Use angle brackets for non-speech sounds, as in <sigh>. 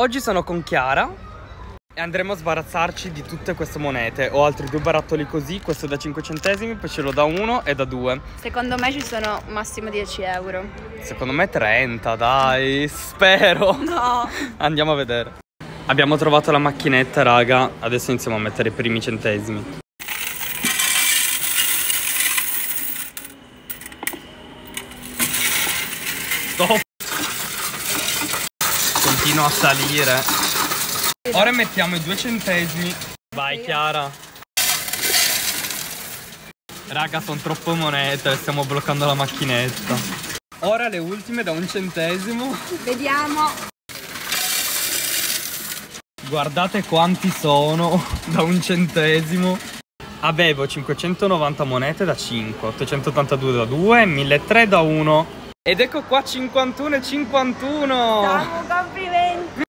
Oggi sono con Chiara e andremo a sbarazzarci di tutte queste monete. Ho altri due barattoli così, questo da 5 centesimi, poi ce l'ho da 1 e da 2. Secondo me ci sono massimo 10 euro. Secondo me 30, dai, spero. <laughs> No. Andiamo a vedere. Abbiamo trovato la macchinetta, raga. Adesso iniziamo a mettere i primi centesimi. Stop. Continua a salire. Ora mettiamo i due centesimi. Vai Chiara. Raga, sono troppe monete, stiamo bloccando la macchinetta. Ora le ultime da un centesimo. Vediamo. Guardate quanti sono da un centesimo. Avevo 590 monete da 5, 882 da 2, 1300 da 1. Ed ecco qua 51 e 51! Siamo complimenti!